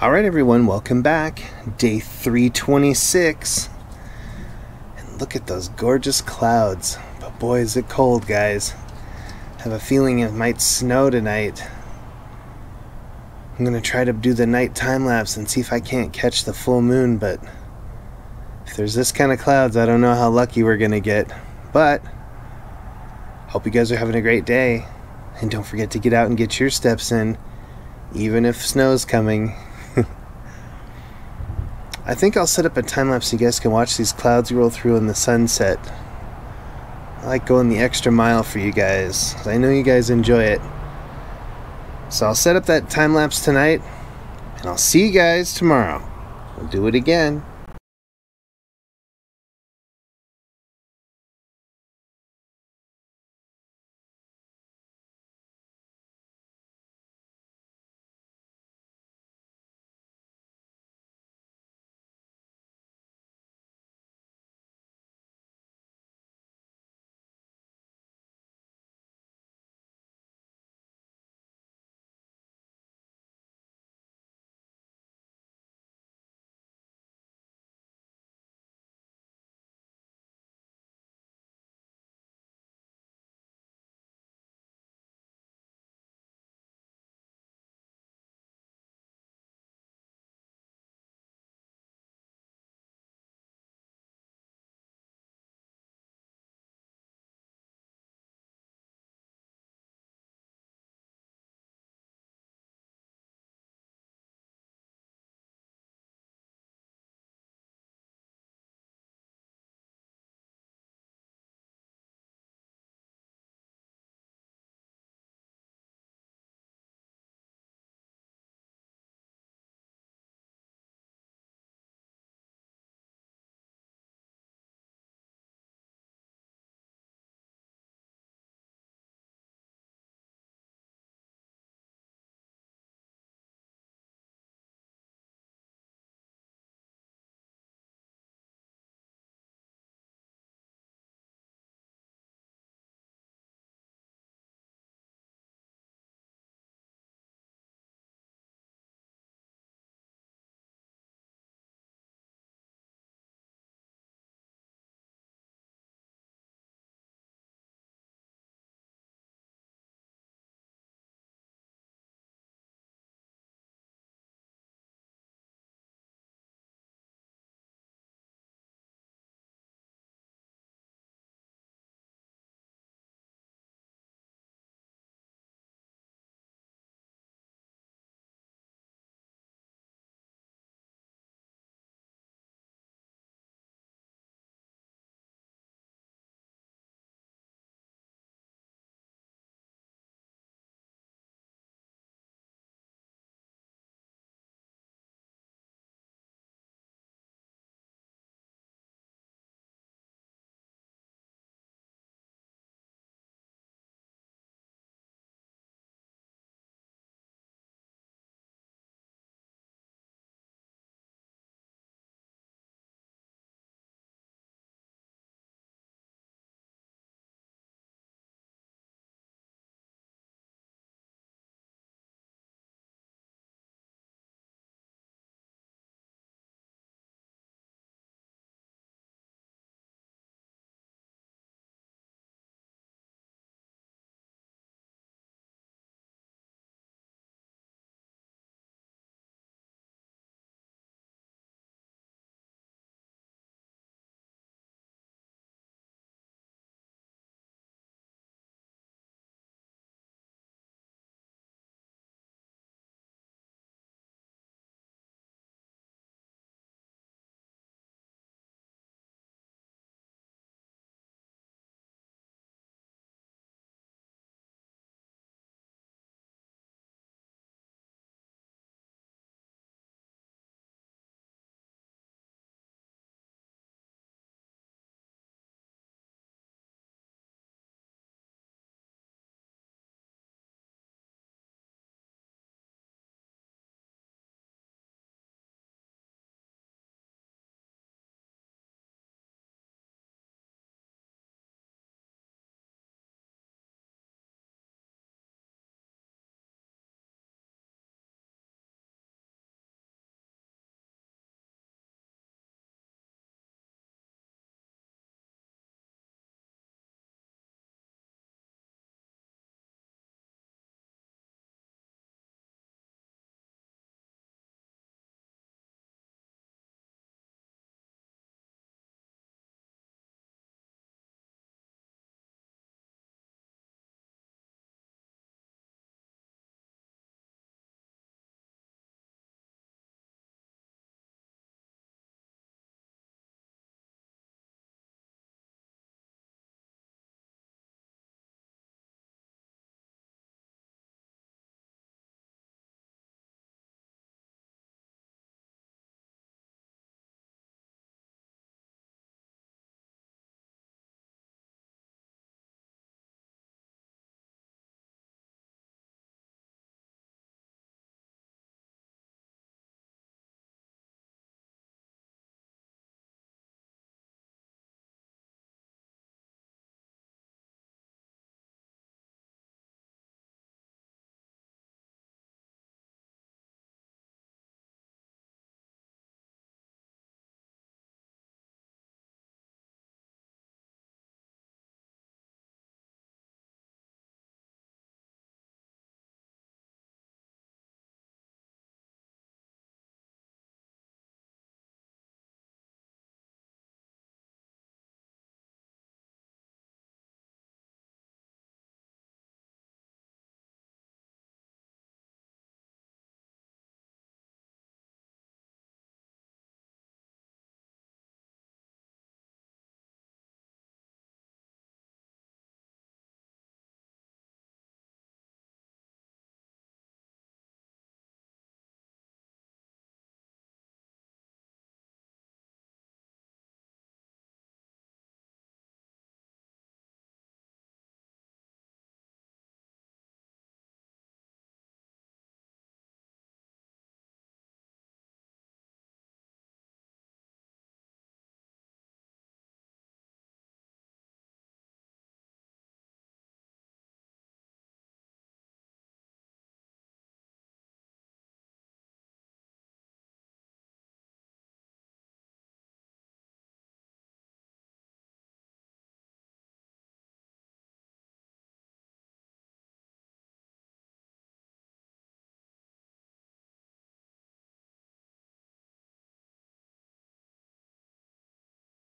All right, everyone, welcome back. Day 326. And look at those gorgeous clouds. But boy, is it cold, guys. I have a feeling it might snow tonight. I'm going to try to do the night time lapse and see if I can't catch the full moon, but if there's this kind of clouds, I don't know how lucky we're going to get. But hope you guys are having a great day. And don't forget to get out and get your steps in, even if snow's coming. I think I'll set up a time lapse so you guys can watch these clouds roll through in the sunset. I like going the extra mile for you guys. I know you guys enjoy it. So I'll set up that time lapse tonight, and I'll see you guys tomorrow. We'll do it again.